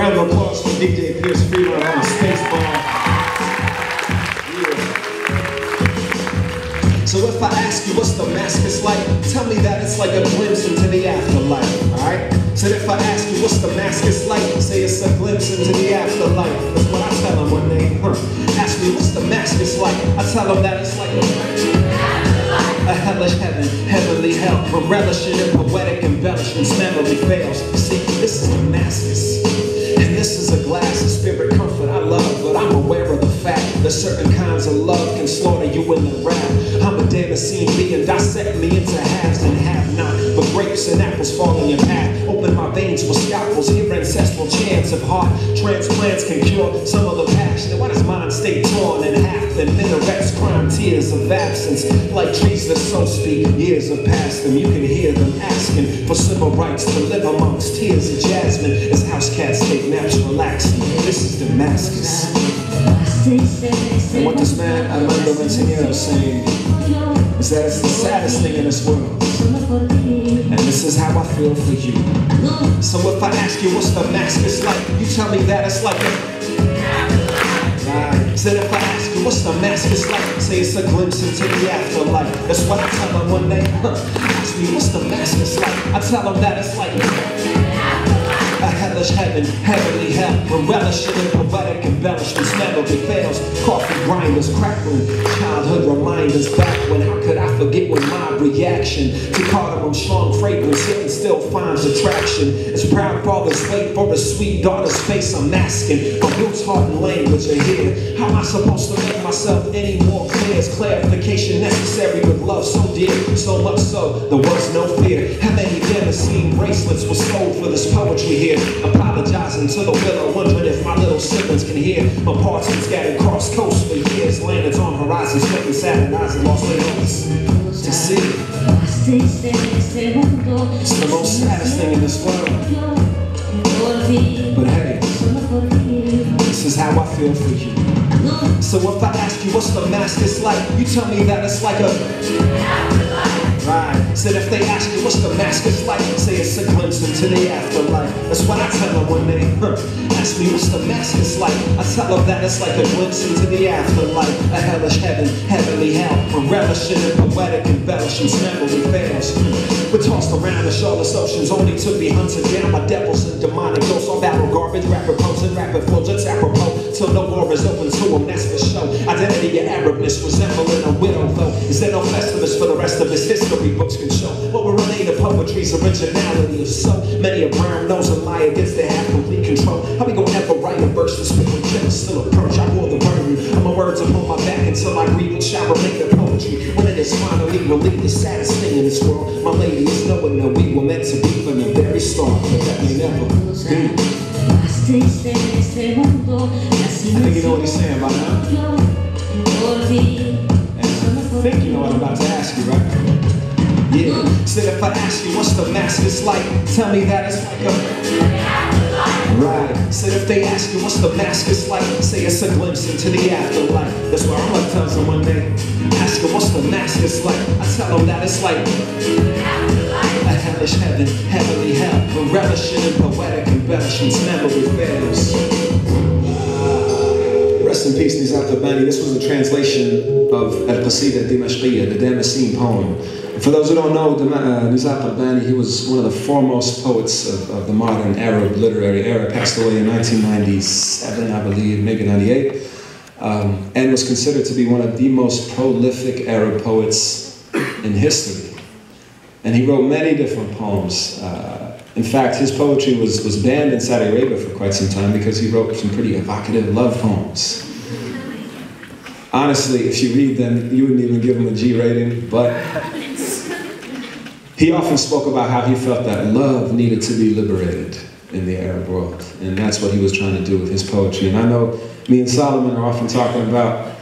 Round of applause for DJ Pierce Freeland on the space. Yeah. So if I ask you what's Damascus like, tell me that it's like a glimpse into the afterlife, alright? So if I ask you what's Damascus like, say it's a glimpse into the afterlife. That's what I tell them one day, huh? Ask me what's Damascus like, I tell them that it's like a hellish heaven, heavenly hell, from relishing in poetic embellishments, memory fails. See, this is Damascus. This is a glass of spirit comfort I love, but I'm aware of the fact that certain kinds of love can slaughter you in the wrath. I'm a Damascene being, dissect me into halves and have not. And apples fall in your path. Open my veins with scalpels, hear ancestral chants of heart. Transplants can cure some of the passion. Why does mine stay torn in half? And minarets crime tears of absence. Like trees that so speak, years have passed them. You can hear them asking for civil rights to live amongst tears of jasmine. As house cats take naps relaxing. This is Damascus. And what this man Armando Manzanero is saying is that it's the saddest thing in this world. And this is how I feel for you. So if I ask you what's Damascus like, you tell me that it's like Right. Said if I ask you what's Damascus like, say it's a glimpse into the afterlife. That's what I tell them one day. Huh. Ask me what's Damascus like, I tell them that it's like a hellish heaven, heavenly hell, when relishing in poetic embellishments never fails. Coffee grinders crackling, childhood reminders back when how could I forget when my reaction to cardamom strong fragrance hit and still finds attraction. As proud fathers wait for a sweet daughter's face, I'm masking my roots, heart, and language are here. How am I supposed to make myself any more clear? Is clarification necessary with love so dear, so much so there was no fear. How many Damascene bracelets were sold for this poetry here? Apologizing to the willow, wondering if my little siblings can hear. My parts been scattered across coast for years. Lanterns on horizons, making satellizing lost layovers to see. It's the most saddest thing in this world. But hey, this is how I feel for you. So if I ask you what's Damascus like, you tell me that it's like a Right. Said if they ask you what's the Damascus like, say it's a glimpse into the afterlife. That's what I tell them one day. Huh. Ask me what's the Damascus like, I tell them that it's like a glimpse into the afterlife. A hellish heaven, heavenly hell, from relishing in poetic embellishments, memory fails. Hmm. We're tossed around the shoreless oceans, only to be hunted down by devils and demonic ghosts. On battle garbage, rapid posing, rapid flows, it's apropos. Till no war is open to them, that's for show. Identity of Arabness resembling a widow, though. Is there no festivus for the rest of his history? Books show what will remain of poetry's originality. If so many a brown nose and lie against they have complete control. How we gonna ever write a verse that's spit with gentle still approach? I wore the burden of my words upon my back until I and shower make the poetry. When it is finally released, the saddest thing in this world, my lady is knowing that we were meant to be from the very start, but that may never be. I think you know what he's saying by now. Said if I ask you what's the Damascus like, tell me that it's like a Right. Said if they ask you what's the Damascus like, say it's a glimpse into the afterlife. That's why I'm gonna tell someone day. Ask them what's the Damascus like. I tell them that it's like a hellish heaven, heavenly hell, when relishing in poetic embellishments, memory fails. Rest in peace, Nizar Qabbani. This was a translation of Al-Qasida Dimashqiyya, the Damascene poem. For those who don't know, uh, Nizar Qabbani, he was one of the foremost poets of, of, the modern Arab literary era, passed away in 1997, I believe, maybe 98, um, and was considered to be one of the most prolific Arab poets in history. And he wrote many different poems. Uh, in fact, his poetry was, was banned in Saudi Arabia for quite some time because he wrote some pretty evocative love poems. Honestly, if you read them, you wouldn't even give him a G rating, but he often spoke about how he felt that love needed to be liberated in the Arab world. And that's what he was trying to do with his poetry. And I know me and Solomon are often talking about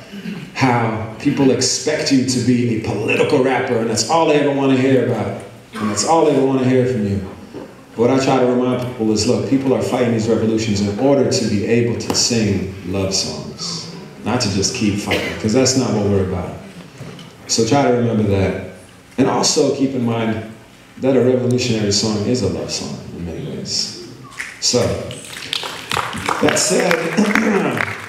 how people expect you to be a political rapper and that's all they ever want to hear about. And that's all they ever want to hear from you. But what I try to remind people is, look, people are fighting these revolutions in order to be able to sing love songs. Not to just keep fighting, because that's not what we're about. So try to remember that. And also keep in mind that a revolutionary song is a love song in many ways. So, That said,